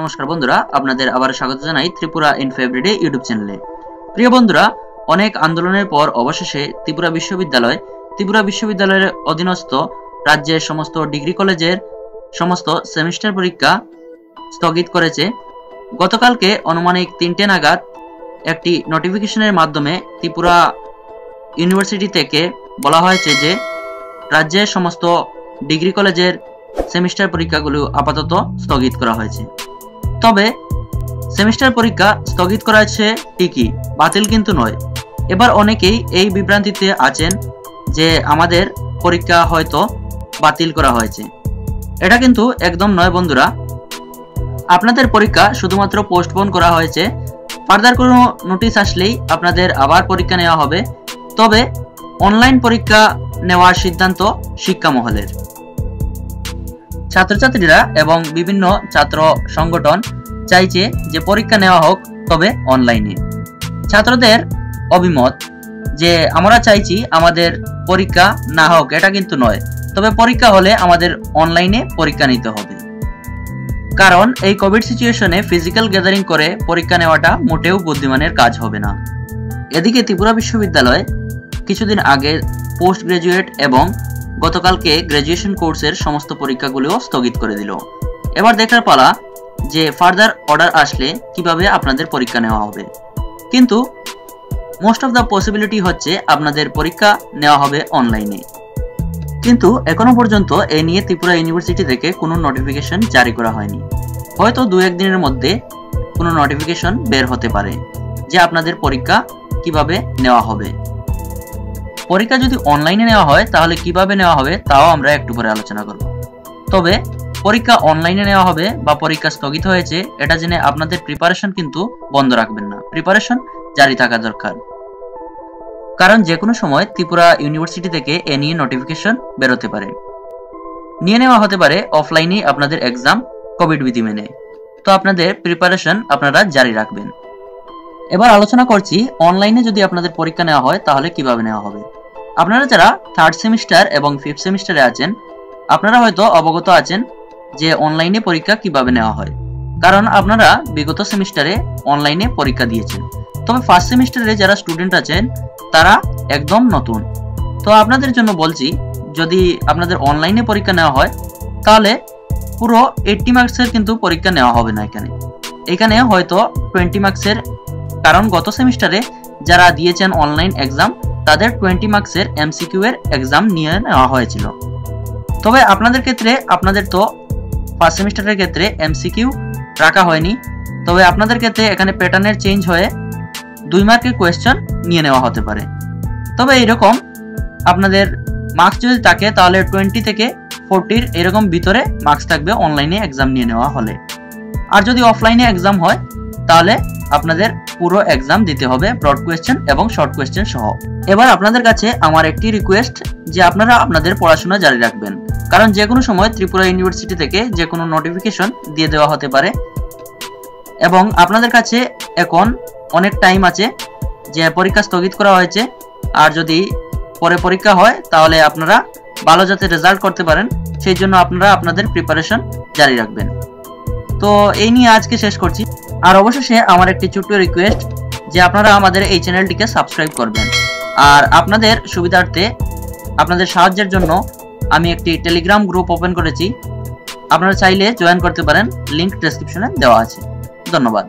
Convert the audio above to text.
নমস্কার বন্ধুরা, আপনাদের আবার স্বাগত জানাই ত্রিপুরা ইন ফেব্রিডে ইউটিউব চ্যানেলে প্রিয় বন্ধুরা, অনেক আন্দোলনের পর অবশেষে ত্রিপুরা বিশ্ববিদ্যালয়, ত্রিপুরা বিশ্ববিদ্যালয়ের অধীনস্থ রাজ্যের সমস্ত ডিগ্রি কলেজের সমস্ত সেমিস্টার পরীক্ষা স্থগিত করেছে। গতকালকে অনুমানিক তিনটে নাগাদ একটি নোটিফিকেশনের মাধ্যমে ত্রিপুরা ইউনিভার্সিটি থেকে বলা হয়েছে যে, রাজ্যের সমস্ত ডিগ্রি কলেজের সেমিস্টার পরীক্ষাগুলো আপাতত স্থগিত করা হয়েছে। তবে সেমিস্টার পরীক্ষা স্থগিত করা হয়েছে ঠিকই, বাতিল কিন্তু নয়। এবার অনেকেই এই বিভ্রান্তিতে আছেন যে আমাদের পরীক্ষা হয়তো বাতিল করা হয়েছে। এটা কিন্তু একদম নয় বন্ধুরা। আপনাদের পরীক্ষা শুধুমাত্র পোস্টপোন করা হয়েছে। ফার্দার কোনো নোটিশ আসলেই আপনাদের আবার পরীক্ষা নেওয়া হবে। তবে অনলাইন পরীক্ষা নেওয়ার সিদ্ধান্ত শিক্ষা মহলের ছাত্রছাত্রীরা এবং বিভিন্ন ছাত্র সংগঠন চাইছে যে পরীক্ষা নেওয়া হোক, তবে অনলাইনে ছাত্রদের অভিমত যে আমরা চাইছি আমাদের পরীক্ষা না হোক, এটা কিন্তু নয়। তবে পরীক্ষা হলে আমাদের অনলাইনে পরীক্ষা নিতে হবে। কারণ এই কোভিড সিচুয়েশনে ফিজিক্যাল গ্যাদারিং করে পরীক্ষা নেওয়াটা মোটেও বুদ্ধিমানের কাজ হবে না। এদিকে ত্রিপুরা বিশ্ববিদ্যালয় কিছুদিন আগে পোস্ট গ্রাজুয়েট এবং গতকালকে গ্র্যাজুয়েশন কোর্সের সমস্ত পরীক্ষাগুলিও স্থগিত করে দিল। এবার দেখার পালা যে ফার্দার অর্ডার আসলে কীভাবে আপনাদের পরীক্ষা নেওয়া হবে। কিন্তু মোস্ট অফ দ্য পসিবিলিটি হচ্ছে আপনাদের পরীক্ষা নেওয়া হবে অনলাইনে কিন্তু এখনও পর্যন্ত এ নিয়ে ত্রিপুরা ইউনিভার্সিটি থেকে কোনো নোটিফিকেশন জারি করা হয়নি। হয়তো দু একদিনের মধ্যে কোনো নোটিফিকেশন বের হতে পারে যে আপনাদের পরীক্ষা কীভাবে নেওয়া হবে। পরীক্ষা যদি অনলাইনে নেওয়া হয়, তাহলে কীভাবে নেওয়া হবে, তাও আমরা একটু পরে আলোচনা করব। তবে, পরীক্ষা অনলাইনে নেওয়া হবে বা পরীক্ষা স্থগিত হয়েছে, এটা জেনে আপনাদের প্রিপারেশন কিন্তু বন্ধ রাখবেন না। প্রিপারেশন জারি থাকা দরকার। কারণ যে কোনো সময় ত্রিপুরা ইউনিভার্সিটি থেকে এ নিয়ে নোটিফিকেশন বেরোতে পারে। নিয়ে নেওয়া হতে পারে অফলাইনে আপনাদের এক্সাম কোভিড বিধি মেনে। তো আপনাদের প্রিপারেশন আপনারা জারি রাখবেন। এবার আলোচনা করছি অনলাইনে যদি আপনাদের পরীক্ষা নেওয়া হয়, তাহলে কীভাবে নেওয়া হবে? আপনারা যারা থার্ড সেমিস্টার এবং ফিফথ সেমিস্টারে আছেন, আপনারা হয়তো অবগত আছেন যে অনলাইনে পরীক্ষা কীভাবে নেওয়া হয়। কারণ আপনারা বিগত সেমিস্টারে অনলাইনে পরীক্ষা দিয়েছেন। তবে ফার্স্ট সেমিস্টারে যারা স্টুডেন্ট আছেন, তারা একদম নতুন। তো আপনাদের জন্য বলছি, যদি আপনাদের অনলাইনে পরীক্ষা নেওয়া হয়, তাহলে পুরো এইটটি মার্কসের কিন্তু পরীক্ষা নেওয়া হবে না এখানে। এখানে হয়তো টোয়েন্টি মার্কসের কারণ গত সেমিস্টারে যারা দিয়েছেন অনলাইন এক্সাম তাদের টোয়েন্টি মার্কসের এমসিকিউ এর এক্সাম নিয়ে নেওয়া হয়েছিল। তবে আপনাদের ক্ষেত্রে, আপনাদের তো ফার্স্ট সেমিস্টারের ক্ষেত্রে এমসিকিউ রাখা হয়নি। তবে আপনাদের ক্ষেত্রে এখানে প্যাটার্নের চেঞ্জ হয়ে দুই মার্কের কোয়েশ্চেন নিয়ে নেওয়া হতে পারে। তবে এইরকম আপনাদের মার্কস যদি থাকে, তাহলে টোয়েন্টি থেকে ফোরটির এরকম ভিতরে মার্কস থাকবে অনলাইনে এক্সাম নিয়ে নেওয়া হলে। আর যদি অফলাইনে এক্সাম হয়, তাহলে আপনাদের পুরো এক্সাম দিতে হবে ব্রড কোয়েশ্চেন এবং শর্ট কোয়েশ্চেন সহ। এবার আপনাদের কাছে আমার একটি রিকোয়েস্ট যে আপনারা আপনাদের পড়াশোনা জারি রাখবেন। কারণ যে কোনো সময় ত্রিপুরা ইউনিভার্সিটি থেকে যে কোনো নোটিফিকেশন দিয়ে দেওয়া হতে পারে। এবং আপনাদের কাছে এখন অনেক টাইম আছে যে পরীক্ষা স্থগিত করা হয়েছে। আর যদি পরে পরীক্ষা হয়, তাহলে আপনারা ভালো যাতে রেজাল্ট করতে পারেন, সেই জন্য আপনারা আপনাদের প্রিপারেশন জারি রাখবেন। তো এই নিয়ে আজকে শেষ করছি। আর অবশেষে আমার একটি ছোট্ট রিকোয়েস্ট যে আপনারা আমাদের এই চ্যানেলটিকে সাবস্ক্রাইব করবেন। আর আপনাদের সুবিধার্থে আপনাদের সাহায্যের জন্য আমি একটি টেলিগ্রাম গ্রুপ ওপেন করেছি। আপনারা চাইলে জয়েন করতে পারেন লিঙ্ক ডেসক্রিপশনে দেওয়া আছে। ধন্যবাদ।